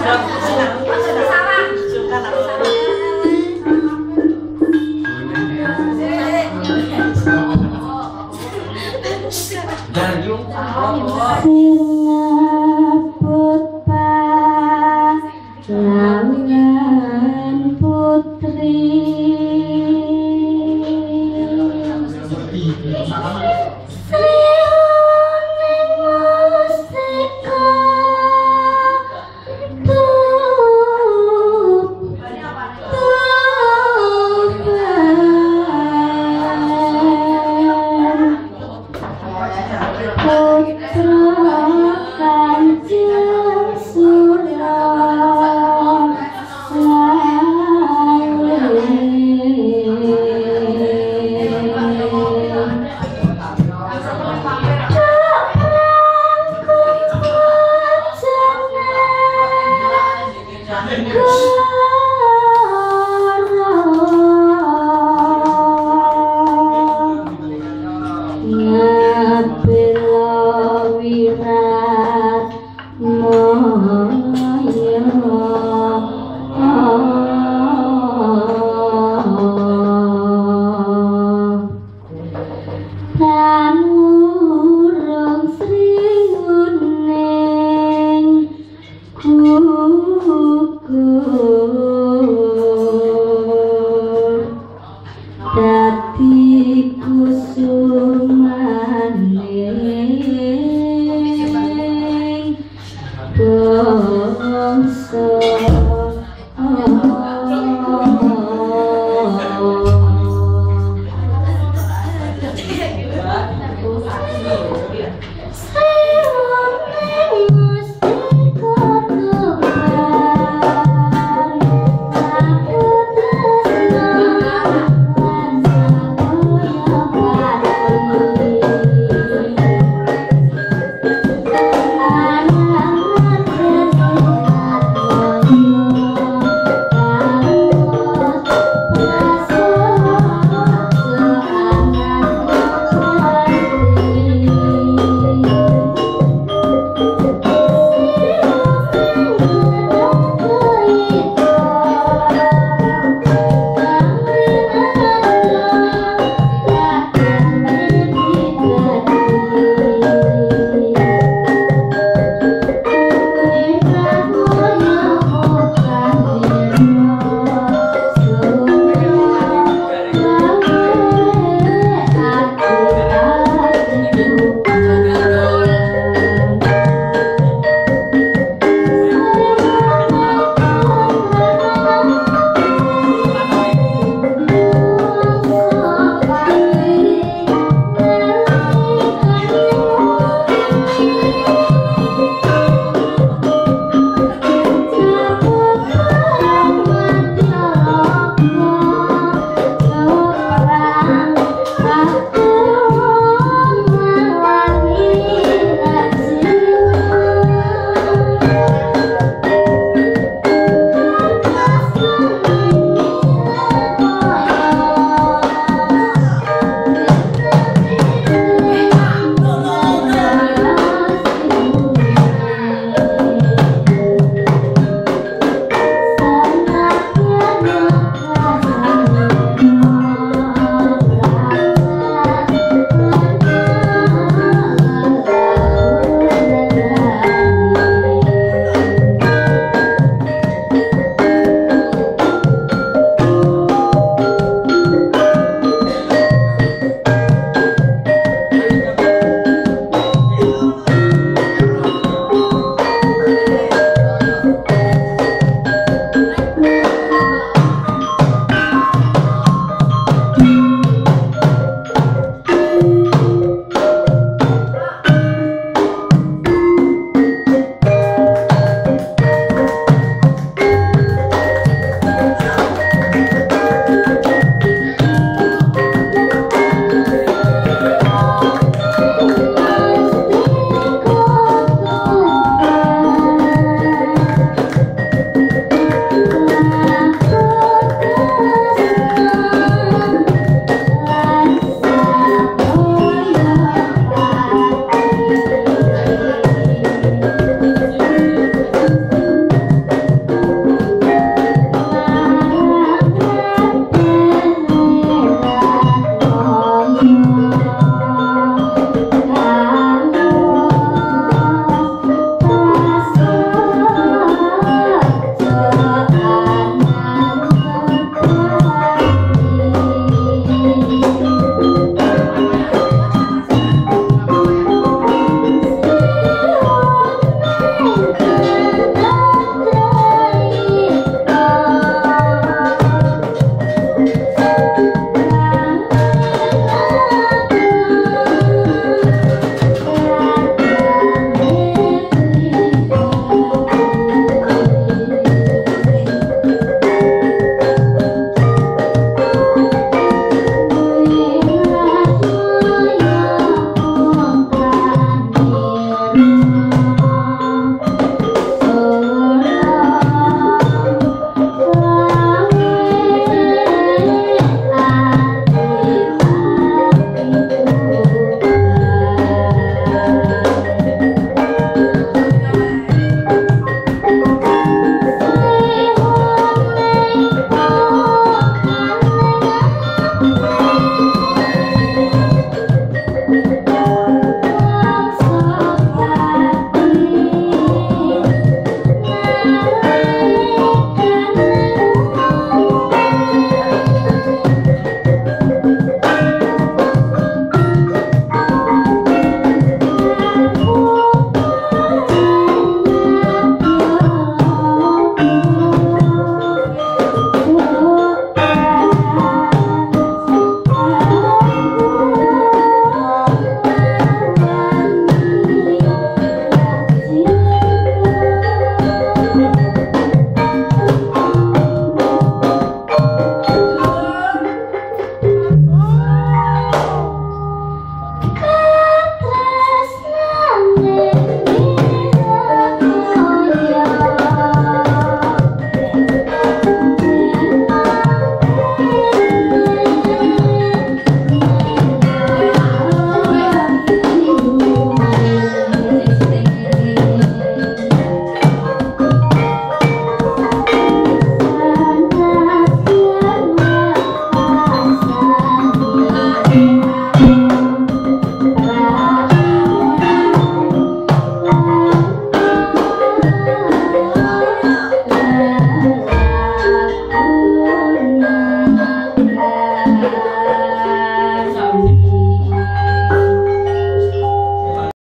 감사합니다. Ooh. lonesome